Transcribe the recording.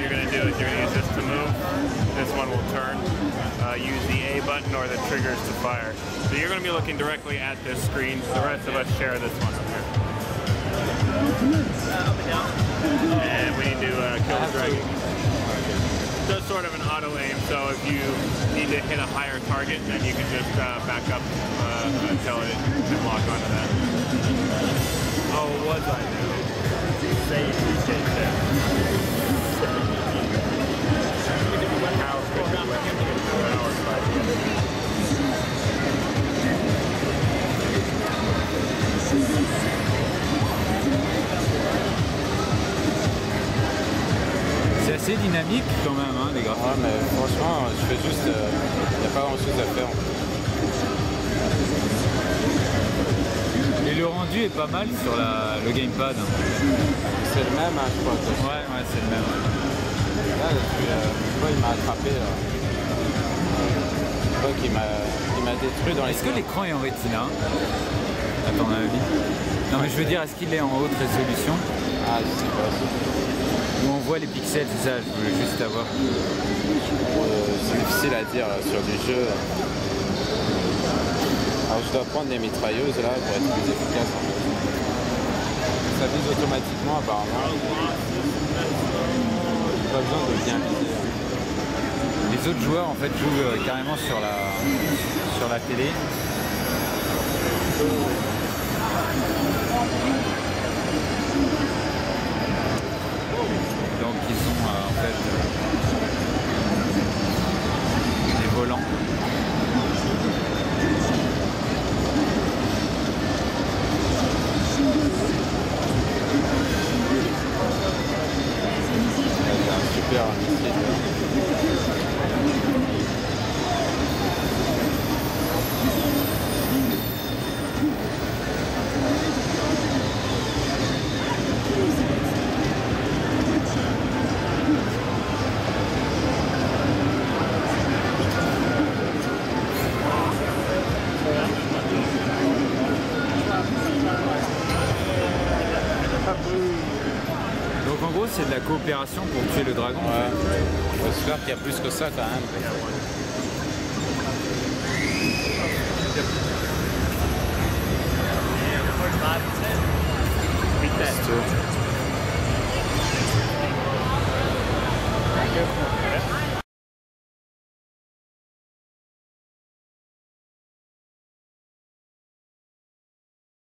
you're going to do is you're going to use this to move. This one will turn. Uh, use the A button or the triggers to fire. So you're going to be looking directly at this screen. The rest of us share this one up here. And we need to uh, kill the dragon. Does sort of an auto aim, so if you need to hit a higher target, then you can just uh, back up uh, until it can lock onto that. Oh, was I new? C'est assez dynamique quand même, hein, les graphiques. Ouais, mais franchement, je fais juste. Il n'y a pas grand chose à faire. Le rendu est pas mal sur la, le gamepad. C'est le même, hein, je crois. Ouais, ouais, c'est le même. Là, euh, je vois, il m'a attrapé. Là. Je vois qu'il m'a, détruit dans les. Est-ce que l'écran est en Retina À ton avis Non, mais je veux dire, est-ce qu'il est en haute résolution? Ah, je sais pas. Où on voit les pixels, c'est ça, je voulais juste savoir. Euh, c'est difficile à dire là, sur du jeu. Alors, je dois prendre des mitrailleuses là pour être plus efficace. En fait. Ça vise automatiquement, apparemment. Pas besoin de bien. Les autres joueurs en fait jouent euh, carrément sur la, sur la télé. Donc ils ont euh, en fait euh, des volants. よろしくお願いします。C'est de la coopération pour tuer le dragon. Ouais. J'espère qu'il y a plus que ça quand même.